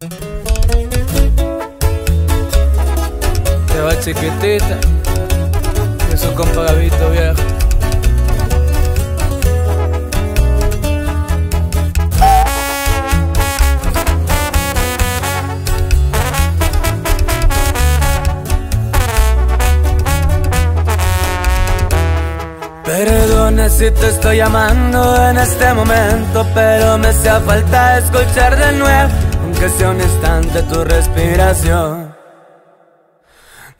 Te va chiquitita y su viejo. Perdona si te estoy llamando en este momento, pero me hace falta escuchar de nuevo aunque sea un instante tu respiración.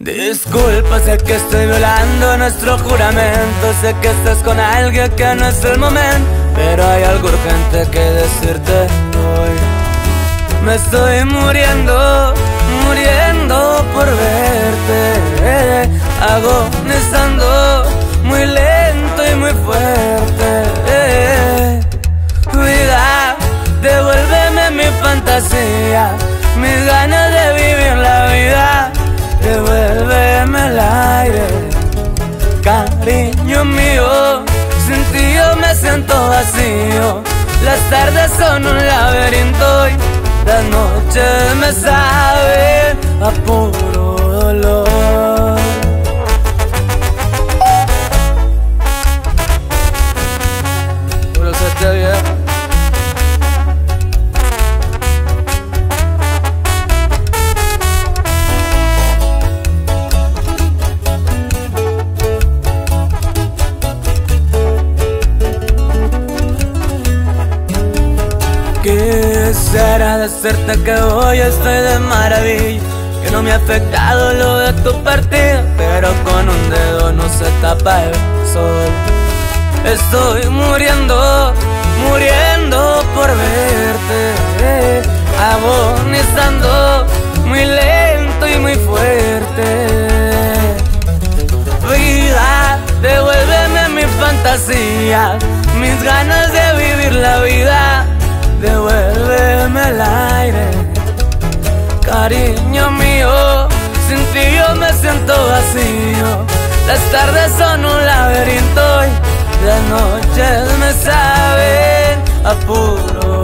Disculpa, sé que estoy violando nuestro juramento, sé que estás con alguien que no es el momento, pero hay algo urgente que decirte hoy. Me estoy muriendo, muriendo por verte, agonizando mis ganas de vivir la vida. Devuélveme el aire, cariño mío. Sin ti yo me siento vacío. Las tardes son un laberinto y las noches me saben Quisiera decirte que hoy estoy de maravilla Que no me ha afectado lo de tu partida Pero con un dedo no se tapa el sol. Estoy muriendo, muriendo por verte Agonizando muy lento y muy fuerte. Vida, devuélveme mi fantasía Mis ganas de vivir la vida cariño mío. Sin ti yo me siento vacío. Las tardes son un laberinto y las noches me saben a puro